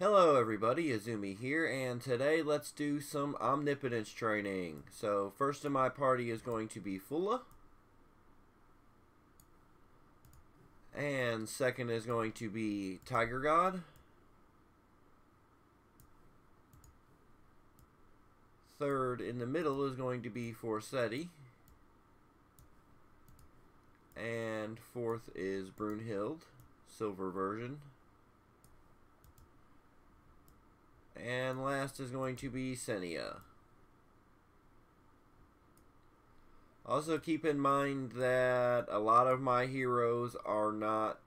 Hello everybody, Azumi here, and today let's do some omnipotence training. So first in my party is going to be Fulla. And second is going to be Tiger God. Third in the middle is going to be Forseti. And fourth is Brunhild, silver version. And last is going to be Senia. Also keep in mind that a lot of my heroes are not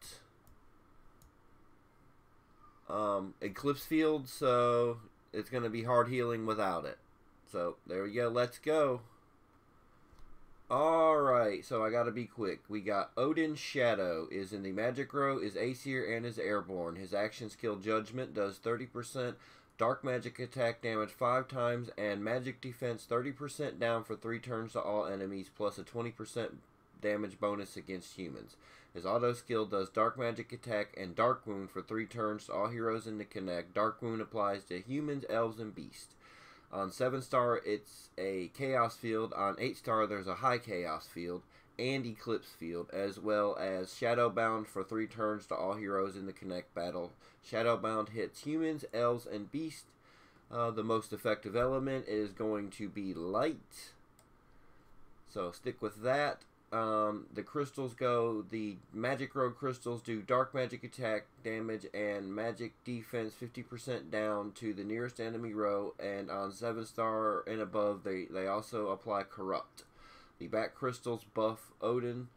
um, Eclipse Field, so it's going to be hard healing without it. So there we go. Let's go. Alright, so I gotta be quick. We got Odin Shadow is in the Magic Row, is Aesir, and is Airborne. His action skill Judgment does 30% Dark magic attack damage 5 times, and magic defense 30% down for 3 turns to all enemies, plus a 20% damage bonus against humans. His auto skill does dark magic attack and dark wound for 3 turns to all heroes in the connect. Dark wound applies to humans, elves, and beasts. On 7 star, it's a chaos field. On 8 star, there's a high chaos field and Eclipse Field, as well as Shadowbound for three turns to all heroes in the Connect battle. Shadowbound hits humans, elves, and beasts. Uh, the most effective element is going to be light. So stick with that. Um, the crystals go, the Magic Row crystals do dark magic attack damage and magic defense 50% down to the nearest enemy row. And on 7 star and above, they, they also apply corrupt. The back crystals buff Odin,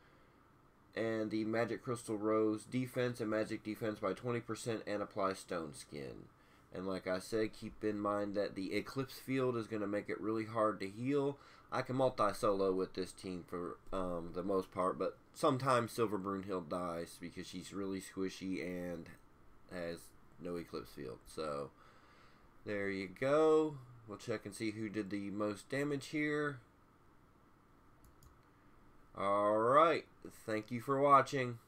and the magic crystal rose defense and magic defense by 20% and apply stone skin. And like I said, keep in mind that the Eclipse field is going to make it really hard to heal. I can multi-solo with this team for um, the most part, but sometimes Silver Brunhild dies because she's really squishy and has no Eclipse field. So, there you go. We'll check and see who did the most damage here. Alright, thank you for watching.